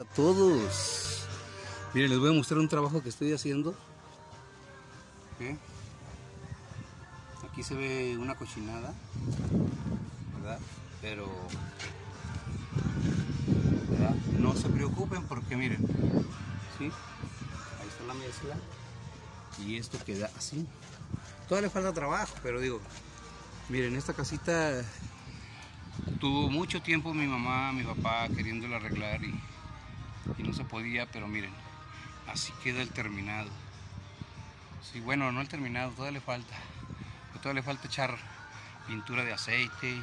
a todos. Miren, les voy a mostrar un trabajo que estoy haciendo. Aquí se ve una cochinada, ¿verdad? Pero no se preocupen porque miren. Ahí está la mezcla y esto queda así. Todavía le falta trabajo, pero digo, miren, esta casita tuvo mucho tiempo mi mamá, mi papá queriéndola arreglar y, y no se podía, pero miren, así queda el terminado. Sí, bueno, no el terminado, todavía le falta. Todavía le falta echar pintura de aceite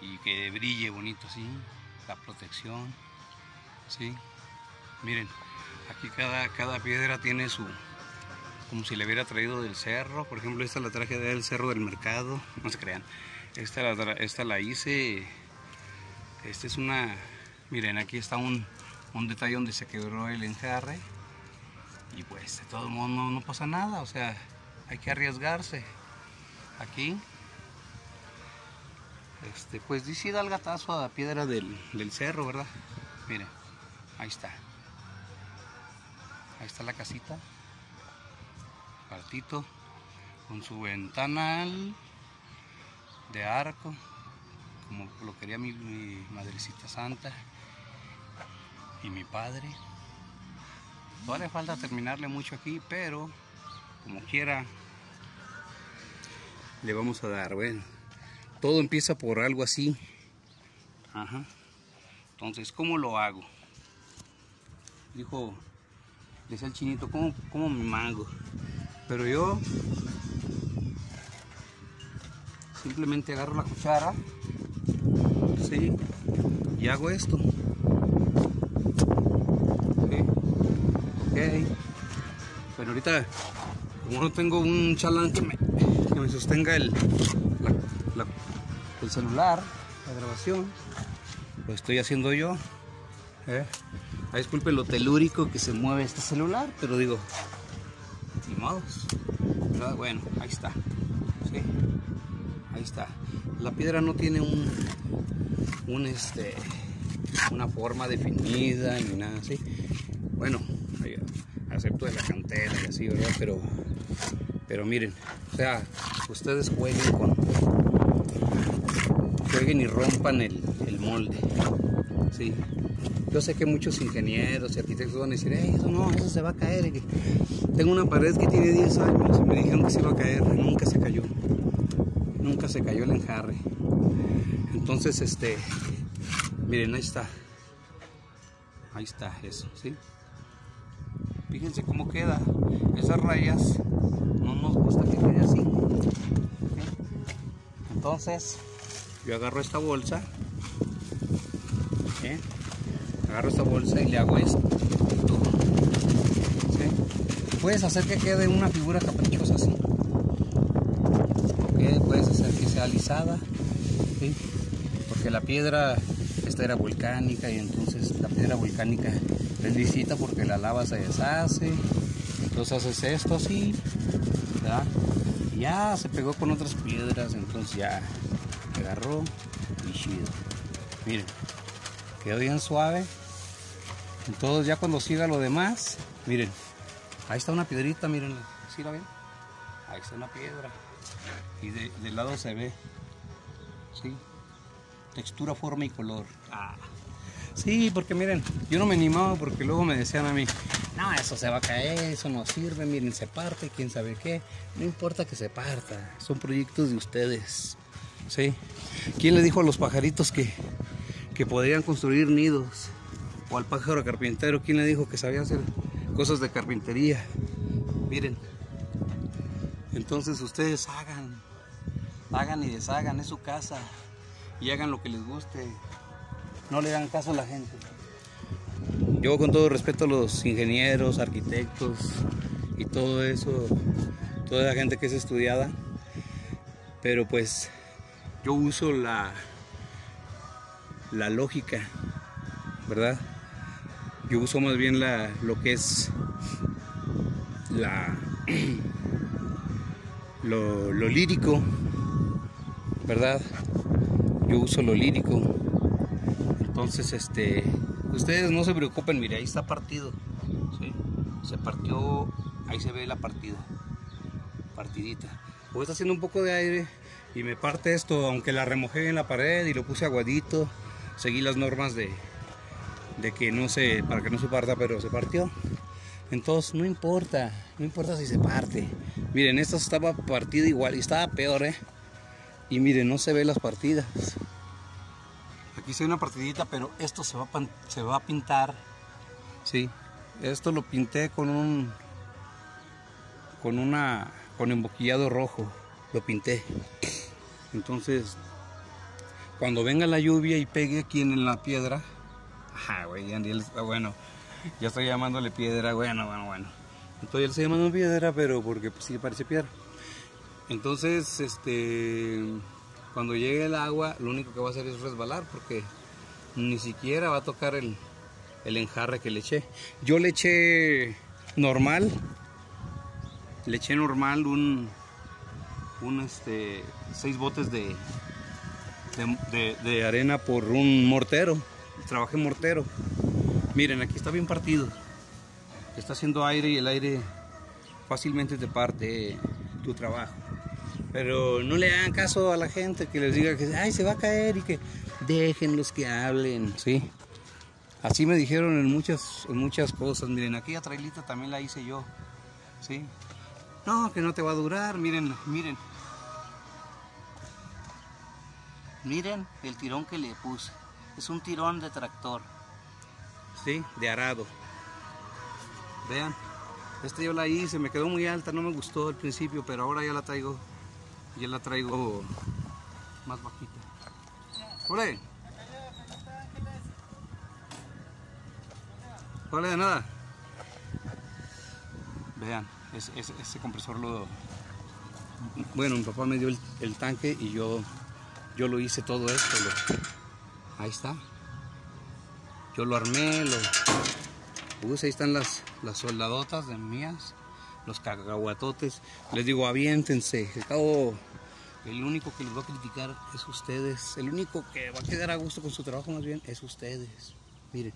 y que brille bonito así, la protección. Sí, miren, aquí cada, cada piedra tiene su, como si le hubiera traído del cerro. Por ejemplo, esta la traje del cerro del mercado, no se crean. Esta la, esta la hice, esta es una, miren, aquí está un, un detalle donde se quebró el enjarre. Y pues de todo modo no, no pasa nada, o sea, hay que arriesgarse. Aquí, este, pues dice da el gatazo a la piedra del, del cerro, ¿verdad? Miren, ahí está. Ahí está la casita. Partito con su ventanal de arco, como lo quería mi madrecita santa y mi padre. Todavía falta terminarle mucho aquí, pero como quiera le vamos a dar. Bueno, todo empieza por algo así. Ajá. Entonces, ¿cómo lo hago? Dijo, decía el chinito, ¿cómo, cómo me mago? Pero yo simplemente agarro la cuchara, ¿sí? Y hago esto. ¿Sí? Ok. Ahorita, como no tengo un chalán que me, que me sostenga el, el celular, la grabación, lo estoy haciendo yo. ¿eh? Ah, disculpe lo telúrico que se mueve este celular, pero digo, ni. Bueno, ahí está. Ahí está. La piedra no tiene un, un este, una forma definida ni nada así. Bueno, acepto de la así, ¿verdad? Pero, pero miren, o sea, ustedes jueguen con, jueguen y rompan el, el molde, ¿sí? Yo sé que muchos ingenieros y arquitectos van a decir, hey, eso no, eso se va a caer. Tengo una pared que tiene 10 años y me dijeron que se iba a caer, nunca se cayó. Nunca se cayó el enjarre. Entonces, este, miren, ahí está. Ahí está eso, ¿sí? Fíjense cómo queda. Esas rayas no nos gusta que quede así. Entonces, yo agarro esta bolsa. ¿sí? Agarro esta bolsa y le hago esto. Puedes hacer que quede una figura caprichosa así. Puedes hacer que sea alisada. ¿sí? Porque la piedra, era volcánica y entonces la piedra volcánica es lisita porque la lava se deshace. Entonces haces esto así. ya se pegó con otras piedras, entonces ya agarró y chido. Miren, quedó bien suave. Entonces ya cuando siga lo demás, miren, ahí está una piedrita, miren, ¿sí la ven? Ahí está una piedra. Y de, del lado se ve, ¿sí? Textura, forma y color. Ah. Sí, porque miren, yo no me animaba porque luego me decían a mí, no, eso se va a caer, eso no sirve, miren, se parte, quién sabe qué. No importa que se parta, son proyectos de ustedes. ¿Sí? ¿Quién le dijo a los pajaritos que, que podrían construir nidos? O al pájaro carpintero, ¿quién le dijo que sabía hacer cosas de carpintería? Miren. Entonces ustedes hagan, hagan y deshagan, es su casa. Y hagan lo que les guste. No le dan caso a la gente. Yo con todo respeto a los ingenieros, arquitectos y todo eso, toda la gente que es estudiada, pero pues yo uso la, la lógica, ¿verdad? Yo uso más bien la, lo que es la, lo, lo lírico, ¿verdad? Yo uso lo lírico. Entonces, este, Ustedes no se preocupen, mire, ahí está partido. ¿sí? Se partió, ahí se ve la partida. Partidita. Hoy está haciendo un poco de aire y me parte esto, aunque la remojé en la pared y lo puse aguadito. Seguí las normas de, de que no se, para que no se parta, pero se partió. Entonces no importa, no importa si se parte. Miren, esta estaba partida igual y estaba peor, ¿eh? Y miren, no se ve las partidas. Aquí se ve una partidita, pero esto se va se va a pintar. Sí, esto lo pinté con un con una con emboquillado rojo. Lo pinté. Entonces, cuando venga la lluvia y pegue aquí en la piedra, ajá, güey, Andiel está bueno. Ya estoy llamándole piedra, bueno, bueno, bueno. Entonces él se llamando piedra, pero porque pues, sí parece piedra. Entonces, este, cuando llegue el agua, lo único que va a hacer es resbalar porque ni siquiera va a tocar el, el enjarre que le eché. Yo le eché normal, le eché normal un, un este, seis botes de, de, de- arena por un mortero. Trabajé mortero. Miren, aquí está bien partido. Está haciendo aire y el aire fácilmente te parte tu trabajo. Pero no le hagan caso a la gente que les diga que ay, se va a caer y que déjenlos que hablen, ¿sí? Así me dijeron en muchas, en muchas cosas. Miren, aquella trailita también la hice yo, ¿sí? No, que no te va a durar, miren, miren. Miren el tirón que le puse. Es un tirón de tractor. ¿Sí? De arado. Vean. Esta yo la hice, me quedó muy alta, no me gustó al principio, pero ahora ya la traigo. Ya la traigo más bajita. ¡Ole! ¡Ole de nada! Vean, ese, compresor lo... Bueno, mi papá me dio el, tanque y yo, yo lo hice todo esto. Ahí está. Yo lo armé, lo ahí están las, las soldadotas de mías, los cacahuatotes. Les digo, aviéntense. Al cabo, el único que les va a criticar es ustedes. El único que va a quedar a gusto con su trabajo más bien es ustedes. Miren,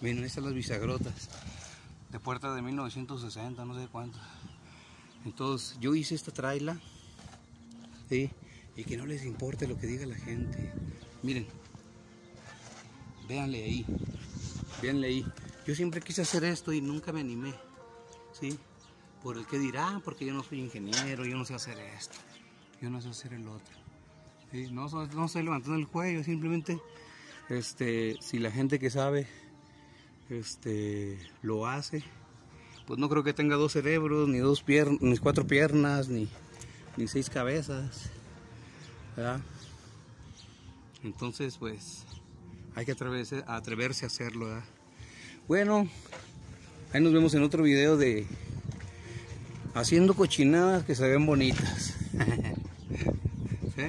miren, estas las bisagrotas de puerta de 1960, no sé cuánto. Entonces, yo hice esta traila, ¿sí? Y que no les importe lo que diga la gente. Miren, véanle ahí, véanle ahí. Yo siempre quise hacer esto y nunca me animé, ¿sí? Por el que dirá, porque yo no soy ingeniero, yo no sé hacer esto, yo no sé hacer el otro. No, no estoy levantando el cuello, simplemente, este, si la gente que sabe, este, lo hace, pues no creo que tenga dos cerebros, ni dos piernas, ni cuatro piernas, ni, ni seis cabezas. Entonces, pues, hay que atreverse, atreverse a hacerlo, ¿verdad? Bueno, ahí nos vemos en otro video de haciendo cochinadas que se ven bonitas. ¿Sí?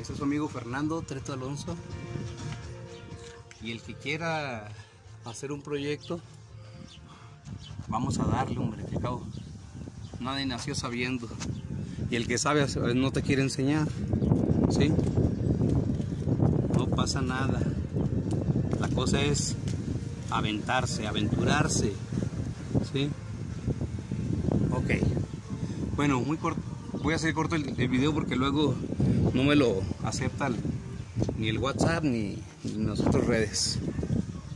Ese es su amigo Fernando Treto Alonso. Y el que quiera hacer un proyecto, vamos a darle, hombre, que cabo. Nadie nació sabiendo. Y el que sabe no te quiere enseñar. ¿Sí? No pasa nada. La cosa es aventarse, aventurarse. ¿Sí? Ok. Bueno, muy corto. Voy a hacer corto el, el video porque luego no me lo acepta ni el WhatsApp ni, ni las otras redes.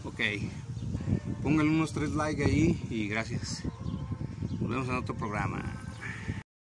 Ok. Pónganle unos tres likes ahí y gracias. Nos vemos en otro programa.